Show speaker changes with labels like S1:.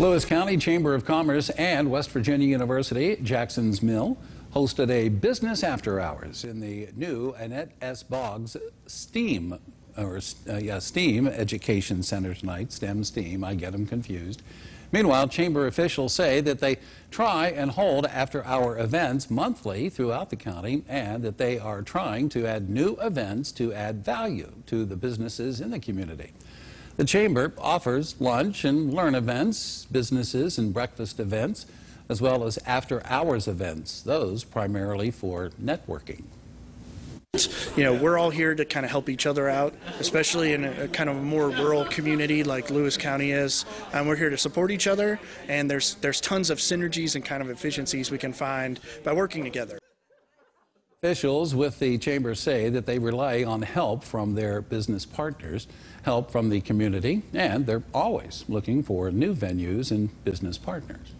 S1: Lewis County Chamber of Commerce and West Virginia University Jackson's Mill hosted a business after hours in the new Annette S. Boggs STEAM or uh, yeah, STEAM Education Center tonight. STEM, STEAM, I get them confused. Meanwhile, chamber officials say that they try and hold after hour events monthly throughout the county and that they are trying to add new events to add value to the businesses in the community. The Chamber offers lunch and learn events, businesses and breakfast events, as well as after hours events, those primarily for networking.
S2: You know, we're all here to kind of help each other out, especially in a, a kind of a more rural community like Lewis County is. And we're here to support each other, and there's there's tons of synergies and kind of efficiencies we can find by working together.
S1: Officials with the chamber say that they rely on help from their business partners, help from the community, and they're always looking for new venues and business partners.